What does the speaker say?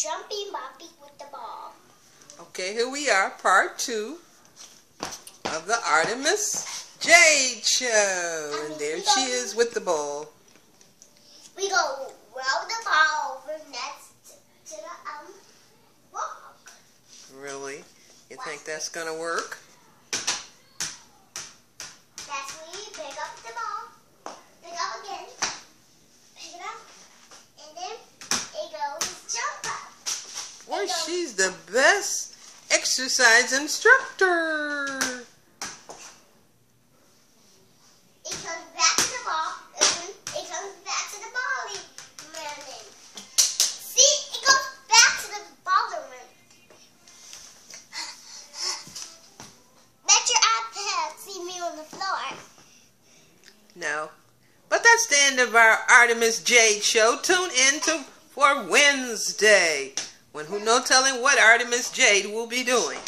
jumping Bobby with the ball. Okay, here we are, part two of the Artemis Jade Show. And there she is with the ball. We go roll the ball over next to the um rock. Really? You think that's gonna work? That's when you pick up the ball, pick up again, pick it up, and then it goes jump up. Boy, she's the best exercise instructor. It comes back to the ball, it comes back to the ball. See, it goes back to the ball man. Let your iPad see me on the floor. No. But that's the end of our Artemis Jade Show. Tune in to for Wednesday when who no telling what Artemis Jade will be doing.